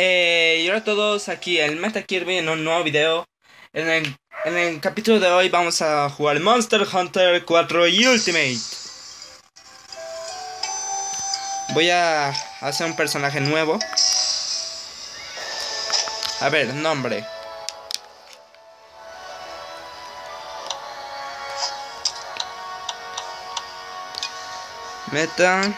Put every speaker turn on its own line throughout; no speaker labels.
Eh, y ahora todos aquí, el Meta Kirby en un nuevo video. En el, en el capítulo de hoy vamos a jugar Monster Hunter 4 Ultimate. Voy a hacer un personaje nuevo. A ver, nombre. Meta.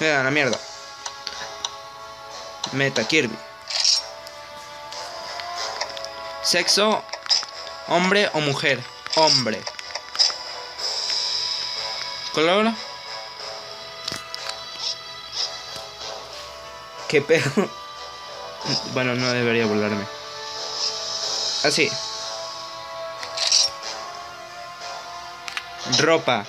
Mira, la mierda. Meta Kirby. Sexo, hombre o mujer. Hombre. Color. ¿Qué pedo? Bueno, no debería volarme. Así. Ropa.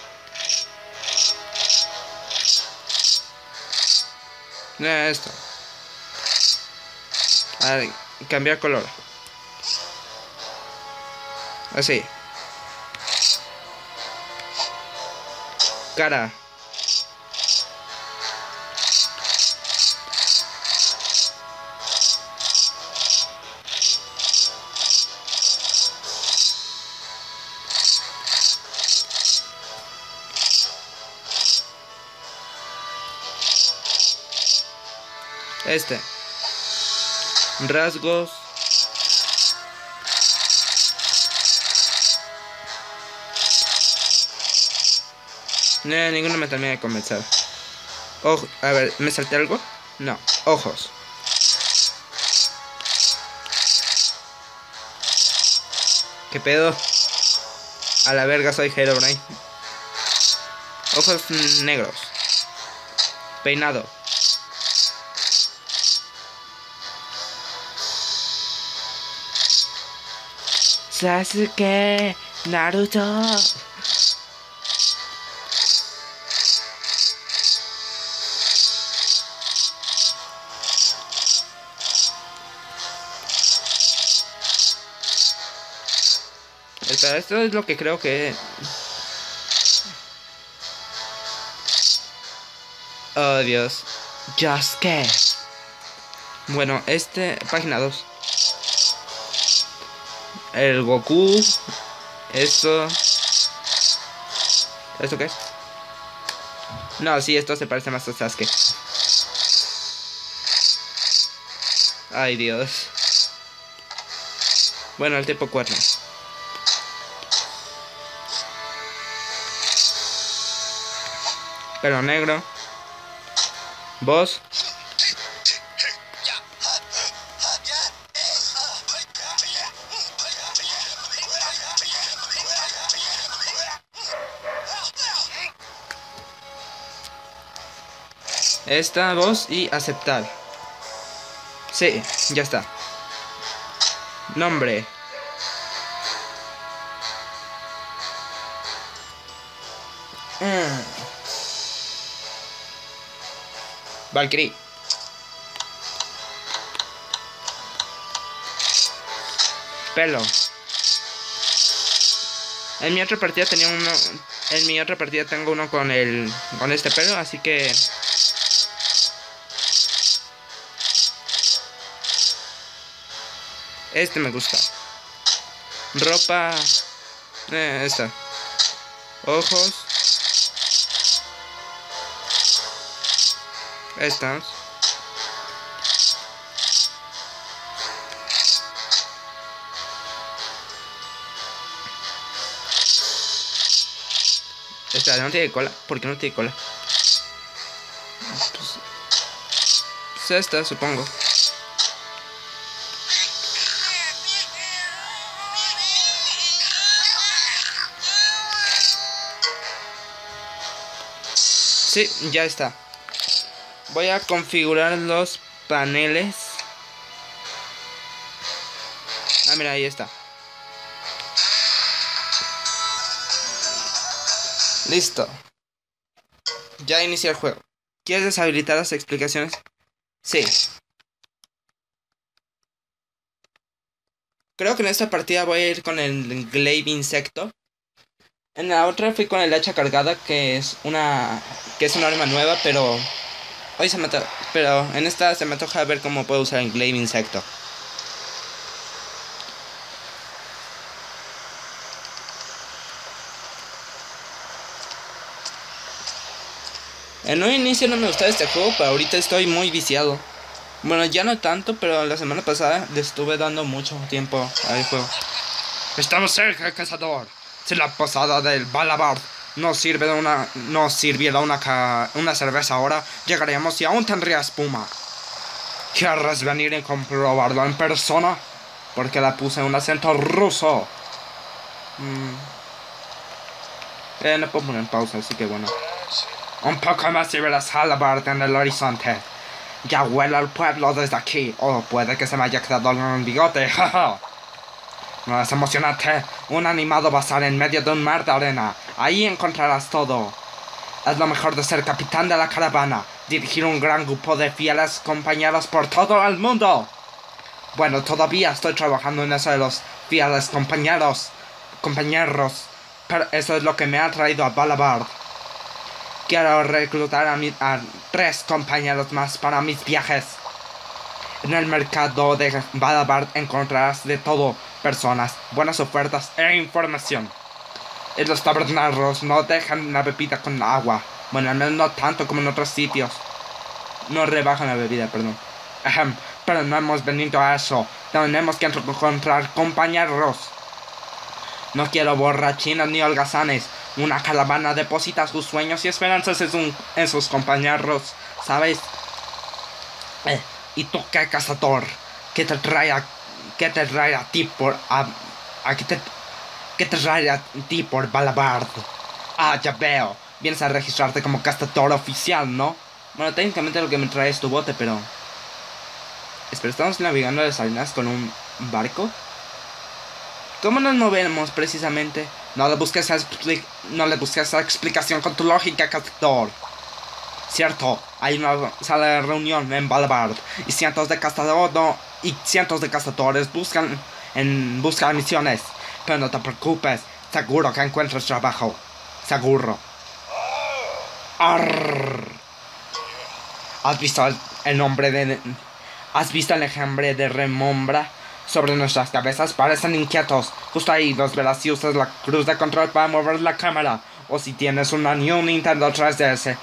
Mira esto. A cambiar color. Así. Cara. Este. Rasgos. No, ninguno me termina de convencer. Ojo, a ver, ¿me salté algo? No, ojos. ¿Qué pedo? A la verga soy Herobrine. Ojos negros. Peinado. Sasuke Naruto. Espera, esto es lo que creo que... Oh, Dios. Just que. Bueno, este... Página 2 el Goku. Esto. ¿Esto qué es? No, sí, esto se parece más a Sasuke. Ay, Dios. Bueno, el tipo 4. Pelo negro. Voz. Esta voz y aceptar. Sí, ya está. Nombre. Mm. Valkyrie. Pelo. En mi otra partida tenía uno. En mi otra partida tengo uno con el. con este pelo, así que. Este me gusta. Ropa. Eh, esta. Ojos. Estas. Esta no tiene cola. ¿Por qué no tiene cola? Pues, pues esta, supongo. Ya está. Voy a configurar los paneles. Ah, mira, ahí está. Listo. Ya inicia el juego. ¿Quieres deshabilitar las explicaciones? Sí. Creo que en esta partida voy a ir con el Glaive Insecto. En la otra fui con el hacha cargada, que es una que es una arma nueva, pero hoy se me pero en esta se me toca ver cómo puedo usar el Glaive Insecto. En un inicio no me gustaba este juego, pero ahorita estoy muy viciado. Bueno, ya no tanto, pero la semana pasada le estuve dando mucho tiempo al juego.
Estamos cerca, cazador. Si la posada del Balabard no sirve una, no sirviera una, una cerveza ahora, llegaríamos y aún tendría espuma. ¿Quieres venir y comprobarlo en persona? Porque la puse en un acento ruso.
Mm. Eh, no puedo poner pausa, así que bueno.
Un poco más y verás Halabard en el horizonte. Ya huele al pueblo desde aquí. O puede que se me haya quedado un bigote. No es emocionante. Un animado bazar en medio de un mar de arena. Ahí encontrarás todo. Es lo mejor de ser capitán de la caravana. Dirigir un gran grupo de fieles compañeros por todo el mundo. Bueno, todavía estoy trabajando en eso de los fieles compañeros. Compañeros. Pero eso es lo que me ha traído a Balabard. Quiero reclutar a, a tres compañeros más para mis viajes. En el mercado de Balabard encontrarás de todo, personas, buenas ofertas e información. En los taberneros no dejan la bebida con agua. Bueno, al menos no tanto como en otros sitios. No rebajan la bebida, perdón. pero no hemos venido a eso. Tenemos que encontrar compañeros. No quiero borrachinas ni holgazanes. Una caravana deposita sus sueños y esperanzas en, sus compañeros, ¿sabes? Eh, ¿Y tú qué, cazador? ¿Qué te trae a, qué te trae a ti por... A, qué, te, qué te trae a ti por Balabard? Ah, ya veo. Vienes a registrarte como cazador oficial, ¿no?
Bueno, técnicamente lo que me trae es tu bote, pero... Espera, ¿estamos navegando de Salinas con un barco? ¿Cómo nos movemos precisamente?
No le busques, no le busques esa explicación con tu lógica, cazador. Cierto, hay una sala de reunión en Balabard y cientos de cazadores y cientos de cazadores buscan en busca de misiones. Pero no te preocupes, seguro que encuentras trabajo. Seguro. ¿Has visto el, nombre de... ¿Has visto el enjambre de Remombra? sobre nuestras cabezas parecen inquietos. Justo ahí los verás si usas la cruz de control para mover la cámara. O si tienes una New Nintendo 3DS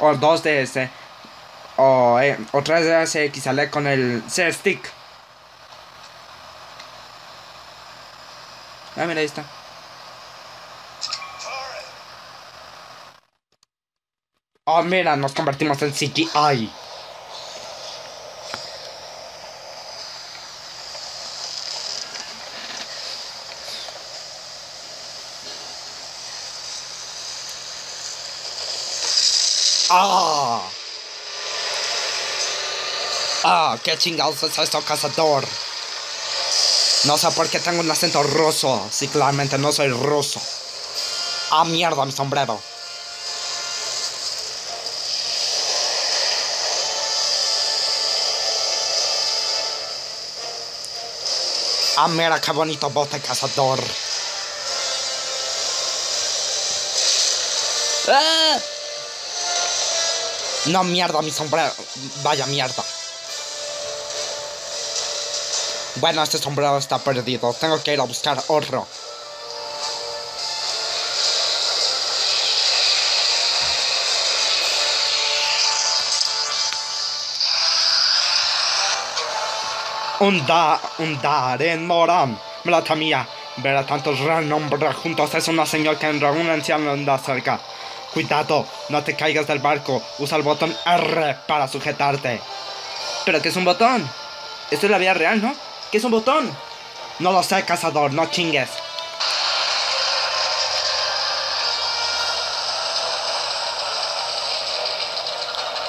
o 2DS o, eh, o 3DS que sale con el C-Stick.
Ah, mira, ahí está.
Oh, mira, nos convertimos en CGI. ¡Ah! ¡Ah! ¿Qué chingados es esto, cazador? No sé por qué tengo un acento ruso. Si claramente no soy ruso. ¡Ah, mierda, mi sombrero! ¡Ah, mira qué bonito bote, cazador! ¡Ah! No, mierda, mi sombrero. Vaya mierda. Bueno, este sombrero está perdido. Tengo que ir a buscar otro. Un da, un dar en Moran. Melata mía. Ver a tantos renombres juntos es una señal que un anciano anda cerca. Cuidado, no te caigas del barco. Usa el botón R para sujetarte.
¿Pero qué es un botón? Esto es la vida real, ¿no? ¿Qué es un botón?
No lo sé, cazador, no chingues.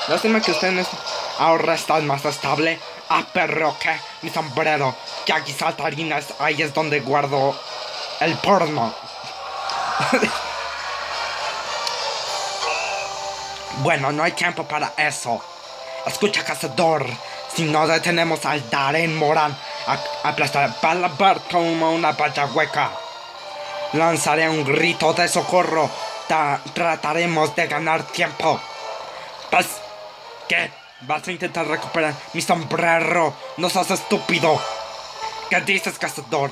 Lástima que usted.
Ahora estás más estable. Ah, perro, ¿qué? Mi sombrero. Que aquí saltarinas. Ahí es donde guardo el porno. Bueno, no hay tiempo para eso. Escucha, cazador. Si no detenemos al Darén Moran, A- aplastaré Bala Bart como una valla hueca. Lanzaré un grito de socorro. Ta- trataremos de ganar tiempo. Pues, ¿qué? ¿Vas a intentar recuperar mi sombrero? No seas estúpido. ¿Qué dices, cazador?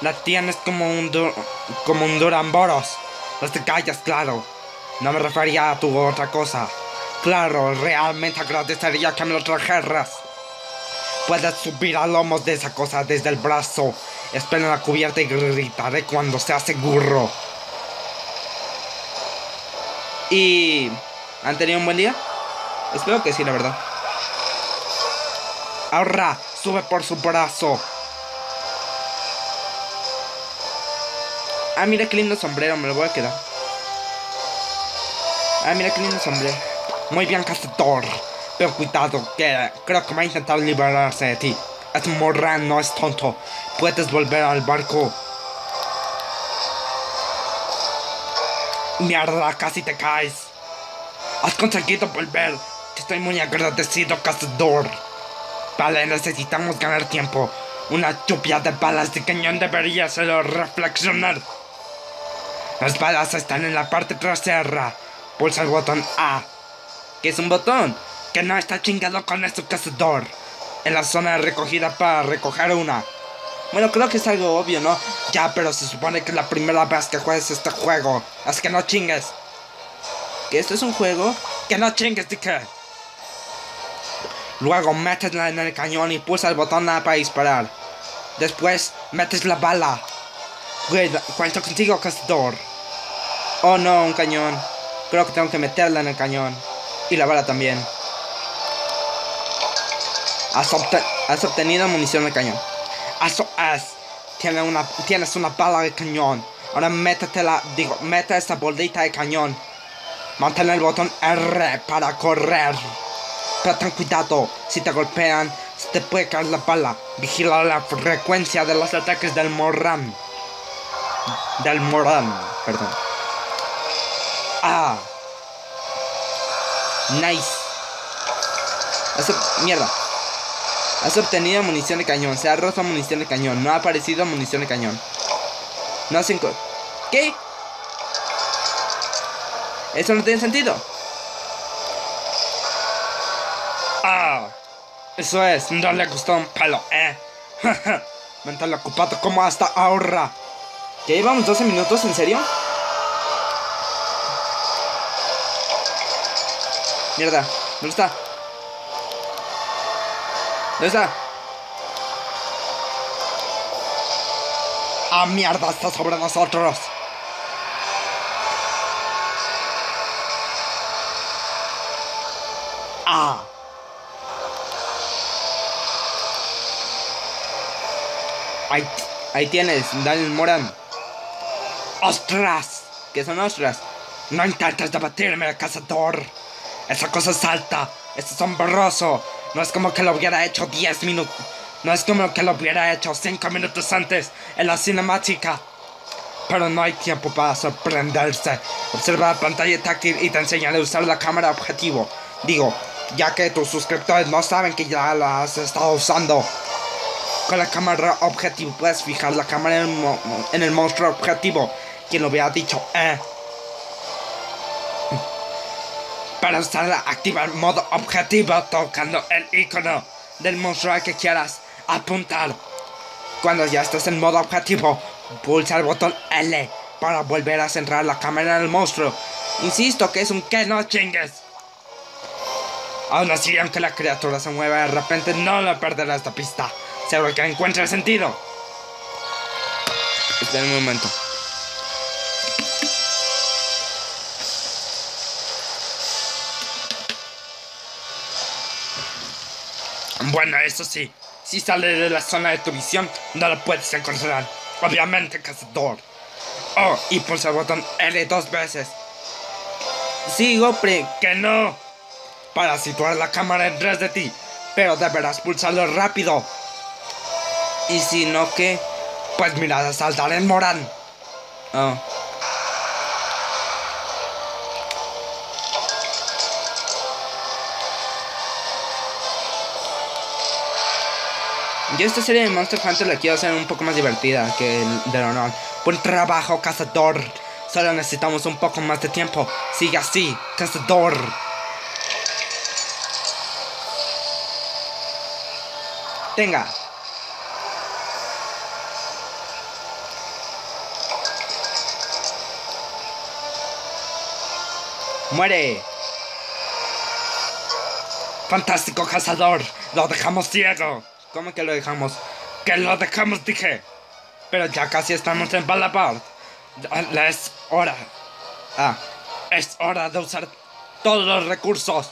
La tienes como un du- como un Duramboros. No te callas, claro. No me refería a tu otra cosa. Claro, realmente agradecería que me lo trajeras. Puedes subir a lomos de esa cosa desde el brazo. Espera en la cubierta y gritaré cuando sea seguro.
¿Y han tenido un buen día? Espero que sí, la verdad.
Ahora, sube por su brazo.
Ah, mira qué lindo sombrero, me lo voy a quedar. Ah, mira qué lindo sombrero.
Muy bien, cazador. Pero cuidado, que creo que va a intentar liberarse de ti. Es morran, no es tonto. Puedes volver al barco. Mierda, casi te caes. Has conseguido volver. Estoy muy agradecido, cazador. Vale, necesitamos ganar tiempo. Una lluvia de balas de cañón debería hacerlo reflexionar. Las balas están en la parte trasera. Pulsa el botón A.
¿Qué es un botón?
Que no está chingado con este cazador. En la zona recogida para recoger una.
Bueno, creo que es algo obvio, ¿no?
Ya, pero se supone que es la primera vez que juegas este juego. Así que no chingues.
Que esto es un juego.
Que no chingues, dije. Luego métesla en el cañón y pulsa el botón A para disparar. Después metes la bala. Cuento contigo, cazador.
Oh no, un cañón. Creo que tengo que meterla en el cañón. Y la bala también. Has, obte- has obtenido munición de cañón.
Eso es. Tiene una, tienes una bala de cañón. Ahora métetela, digo, mete esta bolita de cañón. Mantén el botón R para correr. Pero ten cuidado, si te golpean, se te puede caer la bala. Vigila la frecuencia de los ataques del Morran. Del Morran, perdón. Ah,
Nice. Ob- Mierda. Has obtenido munición de cañón. Se ha roto munición de cañón. No ha aparecido munición de cañón. No enco- ¿Qué? Eso no tiene sentido.
ah. Eso es, no le gustó un pelo, eh. Mental ocupado como hasta ahora.
¿Ya llevamos 12 minutos? ¿En serio? Mierda. ¿Dónde está? ¿Dónde está?
Ah, mierda, está sobre nosotros. Ah.
Ahí, ahí tienes, Daniel Moran.
¡Ostras!
¿Qué son ostras?
No intentes debatirme, cazador. Esa cosa es alta. Es asombroso. No es como que lo hubiera hecho 10 minutos. No es como que lo hubiera hecho 5 minutos antes en la cinemática. Pero no hay tiempo para sorprenderse. Observa la pantalla táctil y te enseñaré a usar la cámara objetivo. Digo, ya que tus suscriptores no saben que ya la has estado usando. Con la cámara objetivo puedes fijar la cámara en el, monstruo objetivo. Quien lo hubiera dicho, eh. Para usarla, activa el modo objetivo tocando el icono del monstruo al que quieras apuntar. Cuando ya estés en modo objetivo, pulsa el botón L para volver a centrar la cámara en el monstruo. Insisto que es un que no chingues. Aún así, aunque la criatura se mueva de repente, no le perderá esta pista. Seguro que encuentre sentido.
Espera un momento.
Bueno, eso sí, si sale de la zona de tu visión, no lo puedes encontrar. Obviamente, cazador. Oh, y pulsa el botón L dos veces.
Sigo pre...
¡Que no! Para situar la cámara detrás de ti. Pero deberás pulsarlo rápido.
¿Y si no qué?
Pues mira, saltar en Morán.
Oh. Yo esta serie de Monster Hunter la quiero hacer un poco más divertida que el de honor. Buen trabajo, cazador. Solo necesitamos un poco más de tiempo. Sigue así, cazador. Tenga. Muere.
Fantástico cazador. Lo dejamos ciego.
¿Cómo que lo dejamos?
Que lo dejamos, dije. Pero ya casi estamos en Balabard. Ya Es hora.
Ah,
Es hora de usar todos los recursos.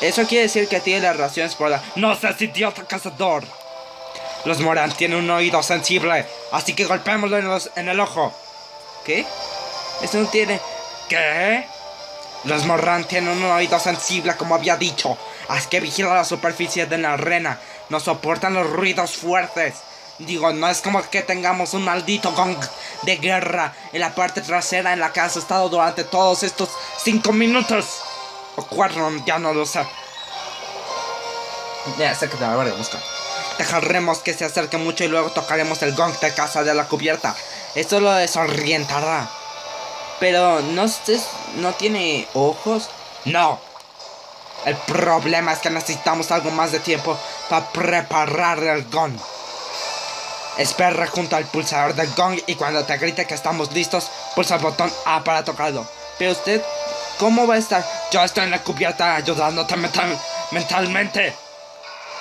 eso quiere decir que tiene las raciones por la...
No seas idiota cazador. Los Moran tienen un oído sensible, así que golpeémoslo en, los- en el ojo.
¿Qué? Eso no tiene...
¿Qué? Los Moran tienen un oído sensible, como había dicho. Así que vigila la superficie de la arena. No soportan los ruidos fuertes. Digo, no es como que tengamos un maldito gong de guerra en la parte trasera en la que has estado durante todos estos cinco minutos. O cuatro, ya no lo sé.
Ya, sácate la verga, busca.
Dejaremos que se acerque mucho y luego tocaremos el gong de casa de la cubierta. Esto lo desorientará.
Pero no sé, no tiene ojos.
No. El problema es que necesitamos algo más de tiempo para preparar el gong. Espera junto al pulsador del gong y cuando te grite que estamos listos, pulsa el botón A para tocarlo.
Pero usted, ¿cómo va a estar?
Yo estoy en la cubierta ayudándote mental- mentalmente.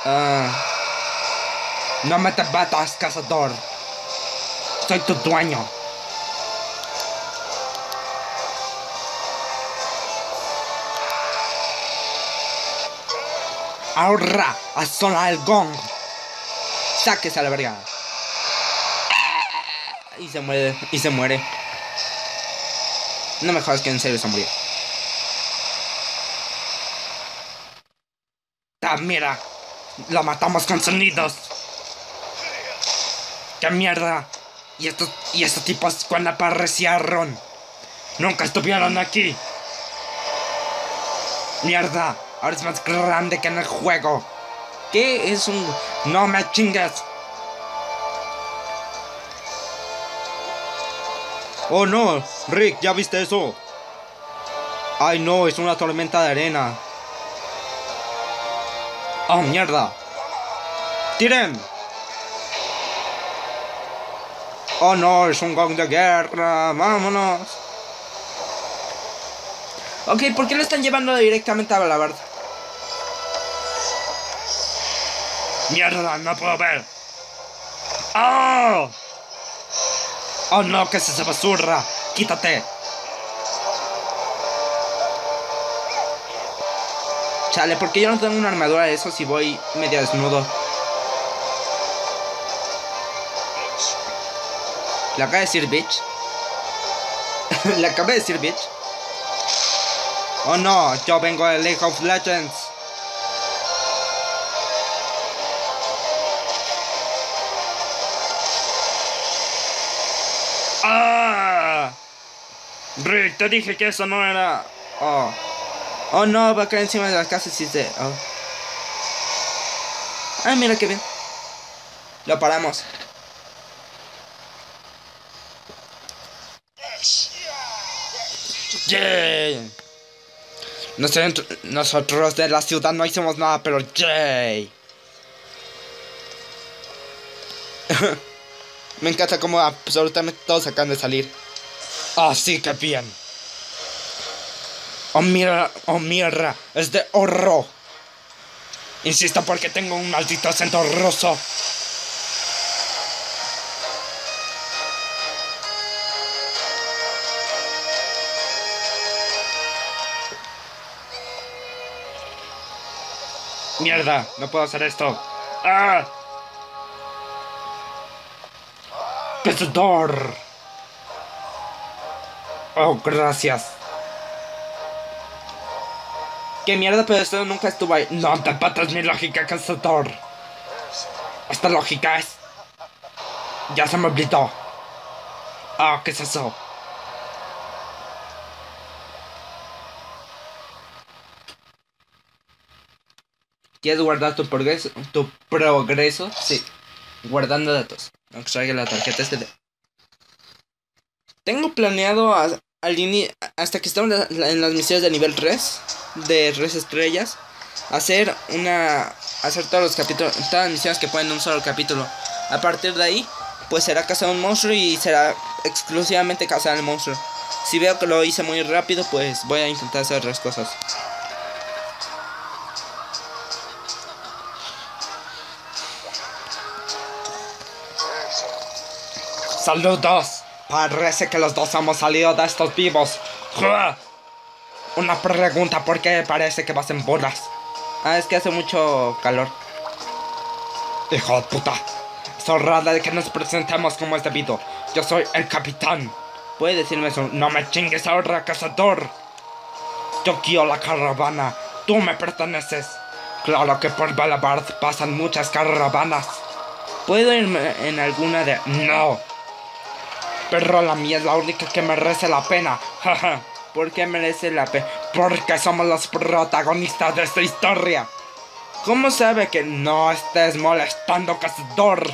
Ah,
No me te batas, cazador. Soy tu dueño. Ahora, a sonar el gong.
sáquese a la verga. Y se muere, y se muere. No me jodas que en serio se murió.
Mira, lo matamos con sonidos. ¡Qué mierda! Y estos, y estos tipos cuando aparecieron, nunca estuvieron aquí. Mierda, ahora es más grande que en el juego.
¿Qué es un...
No me chingues.
Oh no, Rick, ¿ya viste eso? Ay no, es una tormenta de arena.
Oh, mierda.
¡Tiren! Oh no, es un gong de guerra. Vámonos. Ok, ¿por qué lo están llevando directamente a la verdad?
Mierda, no puedo ver. ¡Oh! ¡Oh no, que es esa basura! ¡Quítate!
Chale, ¿por qué yo no tengo una armadura de eso si voy medio desnudo? ¿Le acaba de decir bitch? ¿Le acaba de decir bitch?
¡Oh no! Yo vengo de League of Legends. ¡Ah! Rick, te dije que eso no era.
Oh. Oh no, va a caer encima de las casas y se... Oh. Ay, mira qué bien. Lo paramos.
¡Yay! Nosotros, de la ciudad no hicimos nada, pero ¡yay!
Me encanta cómo absolutamente todos acaban de salir.
¡Ah, sí, qué bien! ¡Oh, mira! ¡Oh, mierda! ¡Es de oro! Insisto porque tengo un maldito acento ruso. ¡Mierda! No puedo hacer esto. ¡Ah! ¡Cazador! Oh, gracias.
¿Qué mierda? Pero esto nunca estuvo ahí.
No te patas mi lógica, cazador. Esta lógica es. Ya se me olvidó. Ah, ¿qué es eso?
¿Quieres guardar tu progreso? ¿Tu progreso? Sí. Guardando datos. Extraiga la tarjeta SD. Tengo planeado a- al hasta que estamos en las misiones de nivel 3 de 3 estrellas hacer una hacer todos los capítulos todas las misiones que pueden en un solo capítulo. A partir de ahí, pues será cazar un monstruo y será exclusivamente cazar al monstruo. Si veo que lo hice muy rápido, pues voy a intentar hacer otras cosas.
Saludos. Parece que los dos hemos salido de estos vivos. Una pregunta, ¿por qué parece que vas en bolas?
Ah, es que hace mucho calor.
Hijo de puta. Es hora de que nos presentemos como es debido. Yo soy el capitán.
Puede decirme eso.
No me chingues ahora, cazador. Yo guío la caravana. Tú me perteneces. Claro que por Balabard pasan muchas caravanas.
¿Puedo irme en alguna de.?
No. Pero la mía es la única que merece la pena.
¿Por qué merece la pena?
Porque somos los protagonistas de esta historia.
¿Cómo sabe que.?
No estés molestando, cazador.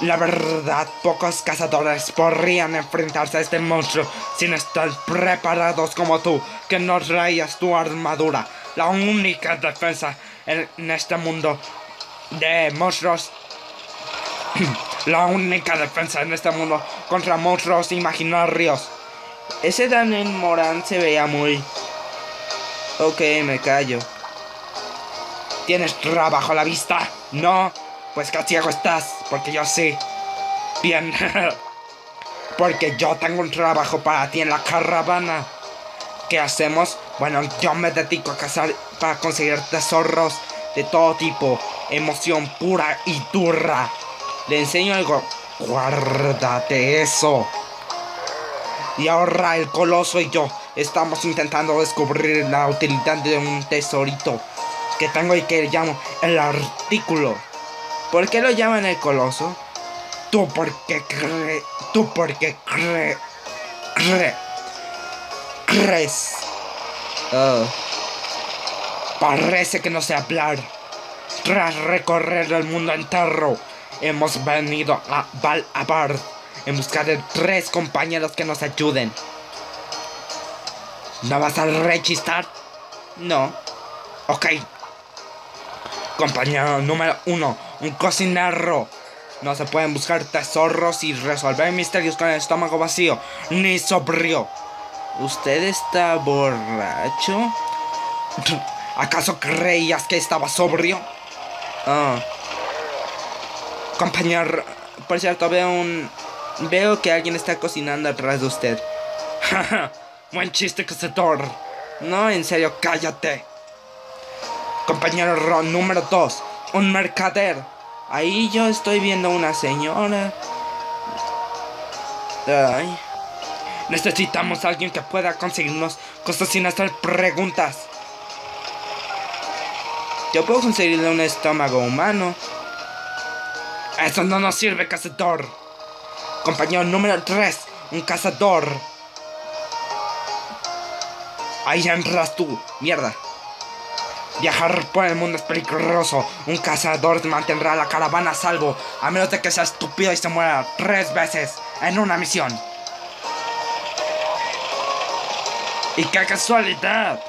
La verdad, pocos cazadores podrían enfrentarse a este monstruo sin estar preparados como tú, que no traías tu armadura. La única defensa en, en este mundo de monstruos. La única defensa en este mundo contra monstruos imaginarios.
Ese Daniel Morán se veía muy. Ok, me callo.
¿Tienes trabajo a la vista? No, pues qué ciego estás, porque yo sí. Bien, porque yo tengo un trabajo para ti en la caravana. ¿Qué hacemos? Bueno, yo me dedico a cazar para conseguir tesoros de todo tipo, emoción pura y dura.
Le enseño algo.
Guárdate eso. Y ahora el coloso y yo estamos intentando descubrir la utilidad de un tesorito que tengo y que llamo el artículo.
¿Por qué lo llaman el coloso?
Tú porque cree, tú porque cree, cree, crees.
Oh.
Parece que no sé hablar. Tras recorrer el mundo entero, hemos venido a Valabard en busca de tres compañeros que nos ayuden. ¿No vas a rechistar?
No.
Ok. Compañero número uno, un cocinero. No se pueden buscar tesoros y resolver misterios con el estómago vacío, ni sobrio.
¿Usted está borracho?
¿Acaso creías que estaba sobrio?
Oh.
Compañero,
Por cierto, veo un. Veo que alguien está cocinando atrás de usted.
buen chiste, cazador.
No, en serio,
Cállate. Compañero Ron número 2, un mercader.
ahí yo estoy viendo una señora. Ay.
Necesitamos a alguien que pueda conseguirnos cosas sin hacer preguntas.
Yo puedo conseguirle un estómago humano.
Eso no nos sirve, cazador. Compañero número 3, un cazador. Ahí entras tú, mierda. Viajar por el mundo es peligroso. Un cazador mantendrá la caravana a salvo, a menos de que sea estúpido y se muera tres veces en una misión. Y qué casualidad.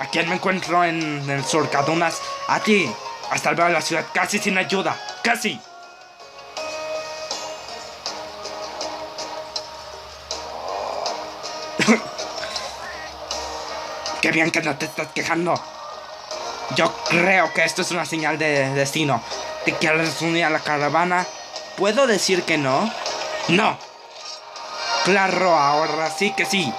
¿A quién me encuentro en el sur, Cadunas? A ti. Hasta el ver la ciudad casi sin ayuda. Casi. Qué bien que no te estás quejando. Yo creo que esto es una señal de destino. ¿Te quieres unir a la caravana?
¿Puedo decir que no?
No. Claro, ahora sí que sí.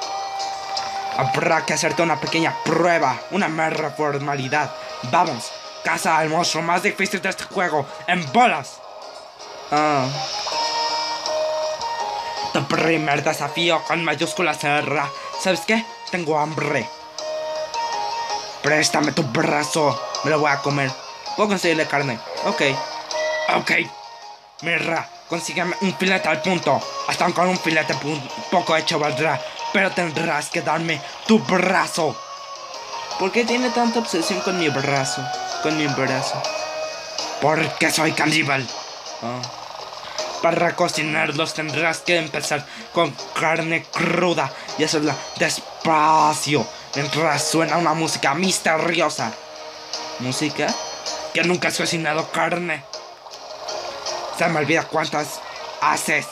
Habrá que hacerte una pequeña prueba, una mera formalidad. Vamos, caza al monstruo más difícil de este juego, en bolas.
Ah.
Tu primer desafío con mayúsculas será. ¿Sabes qué? Tengo hambre. Préstame tu brazo. Me lo voy a comer.
Puedo conseguirle carne. Ok.
Ok. Mira, consígueme un filete al punto. Hasta con un filete poco hecho valdrá. Pero tendrás que darme tu brazo.
¿Por qué tiene tanta obsesión con mi brazo? Con mi brazo.
Porque soy caníbal.
Oh.
Para cocinarlos tendrás que empezar con carne cruda y hacerla despacio mientras suena una música misteriosa.
¿Música?
Que nunca has cocinado carne. Se me olvida cuántas haces.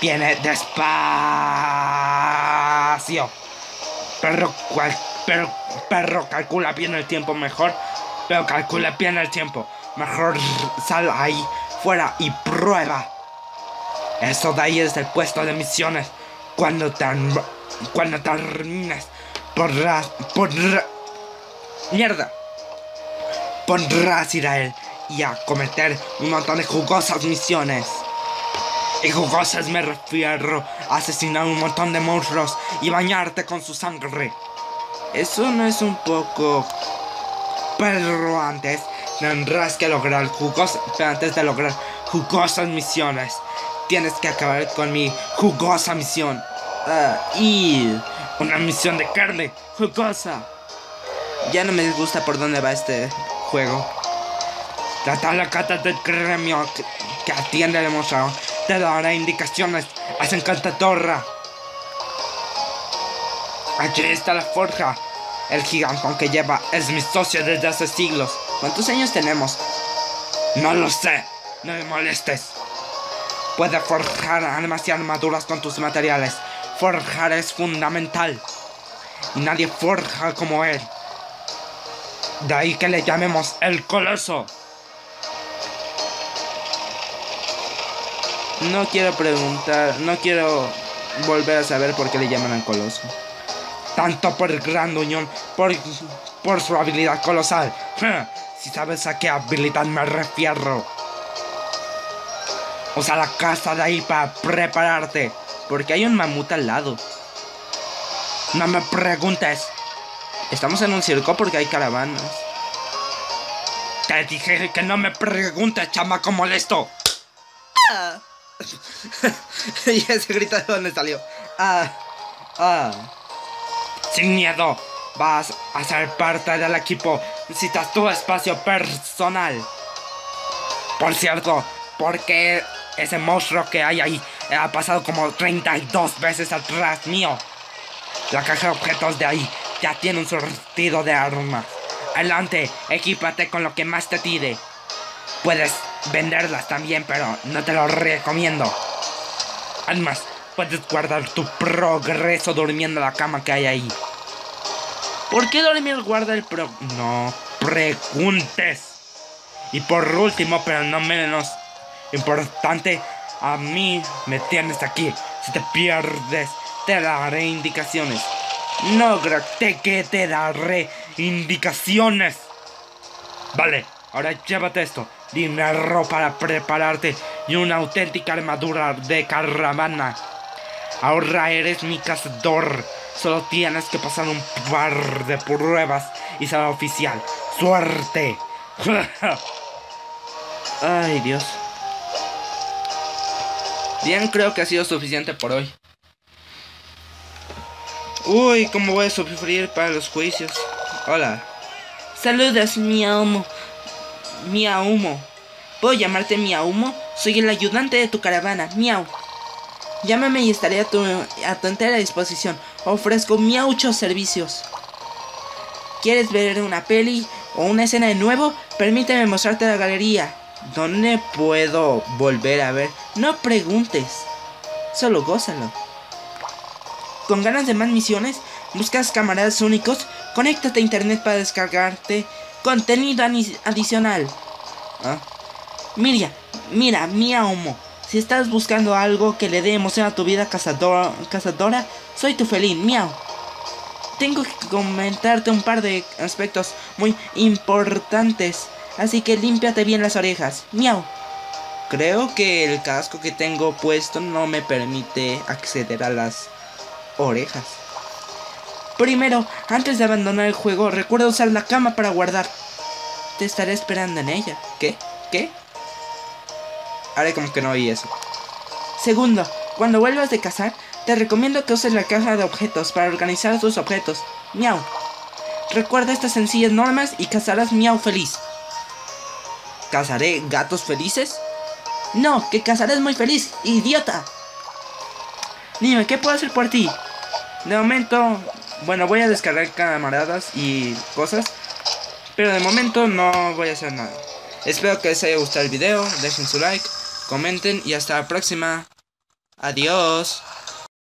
Viene despacio. Perro, cual, perro, perro, calcula bien el tiempo mejor. Pero calcula bien el tiempo. Mejor sal ahí fuera y prueba. Eso de ahí es el puesto de misiones. Cuando, term cuando termines, podrás, podrás... Mierda. Podrás ir a él y a cometer un montón de jugosas misiones. Y jugosas me refiero a asesinar un montón de monstruos y bañarte con su sangre.
Eso no es un poco...
Pero antes tendrás que lograr jugosas... Pero antes de lograr jugosas misiones, tienes que acabar con mi jugosa misión.
Ah, y...
Una misión de carne jugosa.
Ya no me disgusta por dónde va este juego.
La talacata del gremio que, que atiende al monstruo te dará indicaciones. Haz encantatorra. Allí está la forja. El gigantón que lleva es mi socio desde hace siglos.
¿Cuántos años tenemos?
No lo sé. No me molestes. Puedes forjar armas y armaduras con tus materiales. Forjar es fundamental. Y nadie forja como él. De ahí que le llamemos el coloso.
No quiero preguntar, no quiero volver a saber por qué le llaman al coloso.
Tanto por el gran unión, por, por su habilidad colosal. Si sabes a qué habilidad me refiero. Usa la casa de ahí para prepararte.
Porque hay un mamut al lado.
No me preguntes.
Estamos en un circo porque hay caravanas.
Te dije que no me preguntes, chamaco molesto.
Ah. y ese grito de dónde salió. Ah. Ah.
Sin miedo. Vas a ser parte del equipo. Necesitas tu espacio personal. Por cierto, porque ese monstruo que hay ahí ha pasado como 32 veces atrás mío. La caja de objetos de ahí ya tiene un surtido de armas. Adelante, equípate con lo que más te tire. Puedes venderlas también, pero no te lo recomiendo. Además, puedes guardar tu progreso durmiendo en la cama que hay ahí.
¿Por qué dormir guarda el pro?
No preguntes. Y por último, pero no menos importante, a mí me tienes aquí. Si te pierdes, te daré indicaciones. No te que te daré indicaciones. Vale, ahora llévate esto. Dinero para prepararte y una auténtica armadura de caravana. Ahora eres mi cazador. Solo tienes que pasar un par de pruebas y ser oficial. ¡Suerte!
Ay, Dios. Bien, creo que ha sido suficiente por hoy. Uy, ¿cómo voy a sufrir para los juicios? Hola.
Saludos, Miaumo. Miaumo. ¿Puedo llamarte Miaumo? Soy el ayudante de tu caravana, Miau. Llámame y estaré a tu, a tu entera disposición. Ofrezco miauchos servicios. ¿Quieres ver una peli o una escena de nuevo? Permíteme mostrarte la galería.
¿Dónde puedo volver a ver?
No preguntes. Solo gózalo. ¿Con ganas de más misiones? ¿Buscas camaradas únicos? Conéctate a internet para descargarte contenido adicional.
¿Ah?
Mira, mira, Miaumo. Si estás buscando algo que le dé emoción a tu vida cazadora, cazadora soy tu felín, miau. Tengo que comentarte un par de aspectos muy importantes, así que límpiate bien las orejas, miau.
Creo que el casco que tengo puesto no me permite acceder a las orejas.
Primero, antes de abandonar el juego, recuerda usar la cama para guardar. Te estaré esperando en ella.
¿Qué? ¿Qué? Haré como que no oí eso.
Segundo, cuando vuelvas de cazar, te recomiendo que uses la caja de objetos para organizar tus objetos. Miau. Recuerda estas sencillas normas y cazarás miau feliz. ¿Cazaré gatos felices? No, que cazarás muy feliz, idiota. Dime, ¿qué puedo hacer por ti? De momento, bueno, voy a descargar camaradas y cosas. Pero de momento no voy a hacer nada. Espero que les haya gustado el video. Dejen su like, comenten y hasta la próxima. Adiós.